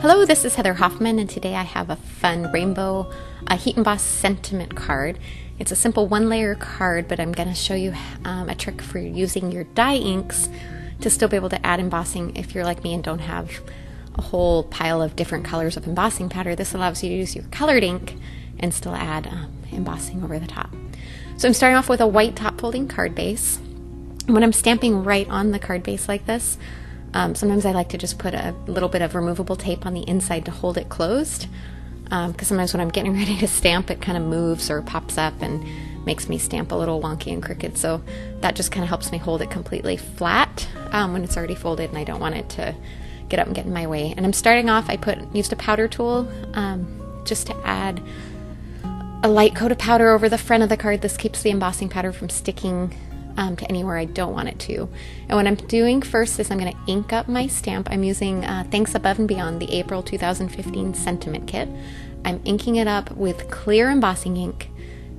Hello, this is Heather Hoffman, and today I have a fun rainbow uh, Heat Emboss sentiment card. It's a simple one layer card, but I'm going to show you um, a trick for using your dye inks to still be able to add embossing if you're like me and don't have a whole pile of different colors of embossing powder. This allows you to use your colored ink and still add um, embossing over the top. So I'm starting off with a white top folding card base. When I'm stamping right on the card base like this, um, sometimes I like to just put a little bit of removable tape on the inside to hold it closed. Because um, sometimes when I'm getting ready to stamp, it kind of moves or pops up and makes me stamp a little wonky and crooked. So that just kind of helps me hold it completely flat um, when it's already folded and I don't want it to get up and get in my way. And I'm starting off, I put used a powder tool um, just to add a light coat of powder over the front of the card. This keeps the embossing powder from sticking um, to anywhere I don't want it to. And what I'm doing first is I'm going to ink up my stamp. I'm using uh, Thanks Above and Beyond, the April 2015 Sentiment Kit. I'm inking it up with clear embossing ink,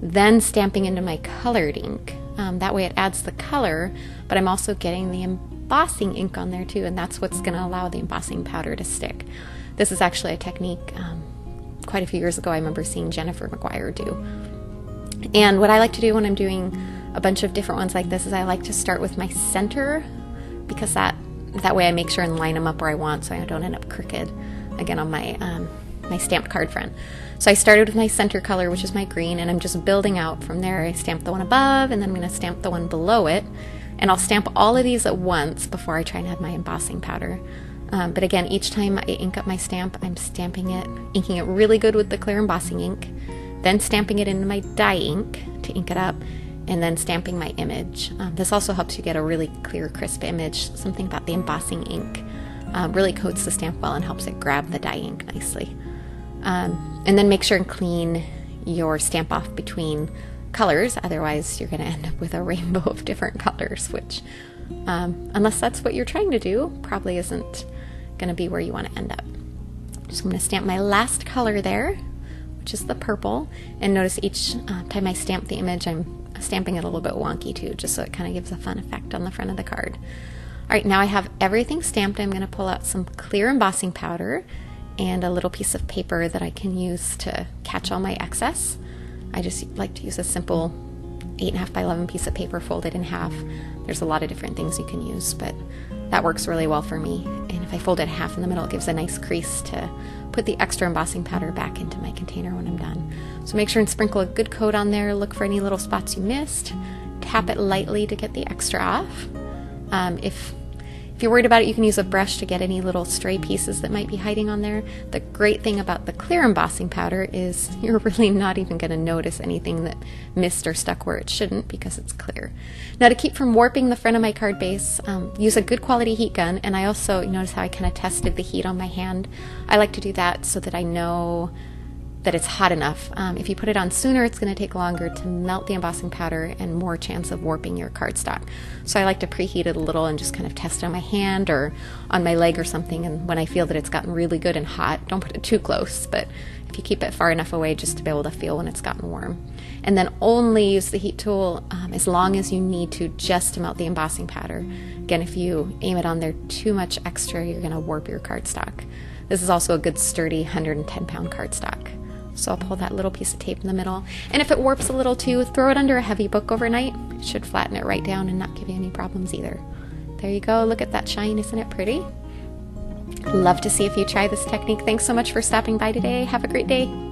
then stamping into my colored ink. Um, that way it adds the color, but I'm also getting the embossing ink on there too, and that's what's going to allow the embossing powder to stick. This is actually a technique um, quite a few years ago I remember seeing Jennifer McGuire do. And what I like to do when I'm doing a bunch of different ones like this is I like to start with my center because that that way I make sure and line them up where I want so I don't end up crooked again on my um, my stamped card front. So I started with my center color, which is my green, and I'm just building out from there. I stamp the one above, and then I'm going to stamp the one below it, and I'll stamp all of these at once before I try and add my embossing powder. Um, but again, each time I ink up my stamp, I'm stamping it, inking it really good with the clear embossing ink, then stamping it into my dye ink to ink it up, and then stamping my image. Um, this also helps you get a really clear, crisp image. Something about the embossing ink um, really coats the stamp well and helps it grab the dye ink nicely. Um, and then make sure and clean your stamp off between colors, otherwise, you're going to end up with a rainbow of different colors, which, um, unless that's what you're trying to do, probably isn't going to be where you want to end up. I'm going to stamp my last color there, which is the purple. And notice each uh, time I stamp the image, I'm stamping it a little bit wonky too, just so it kind of gives a fun effect on the front of the card. All right, now I have everything stamped. I'm going to pull out some clear embossing powder and a little piece of paper that I can use to catch all my excess. I just like to use a simple 8.5 by 11 piece of paper folded in half. There's a lot of different things you can use, but that works really well for me. And if I fold it half in the middle, it gives a nice crease to put the extra embossing powder back into my container when I'm done. So make sure and sprinkle a good coat on there. Look for any little spots you missed. Tap it lightly to get the extra off. Um, if if you're worried about it, you can use a brush to get any little stray pieces that might be hiding on there. The great thing about the clear embossing powder is you're really not even going to notice anything that missed or stuck where it shouldn't because it's clear. Now to keep from warping the front of my card base, um, use a good quality heat gun and I also, notice how I kind of tested the heat on my hand. I like to do that so that I know that it's hot enough. Um, if you put it on sooner, it's going to take longer to melt the embossing powder and more chance of warping your cardstock. So I like to preheat it a little and just kind of test it on my hand or on my leg or something. And when I feel that it's gotten really good and hot, don't put it too close, but if you keep it far enough away just to be able to feel when it's gotten warm. And then only use the heat tool um, as long as you need to just to melt the embossing powder. Again, if you aim it on there too much extra, you're going to warp your cardstock. This is also a good sturdy 110 pound cardstock. So I'll pull that little piece of tape in the middle. And if it warps a little too, throw it under a heavy book overnight. It should flatten it right down and not give you any problems either. There you go. Look at that shine. Isn't it pretty? Love to see if you try this technique. Thanks so much for stopping by today. Have a great day.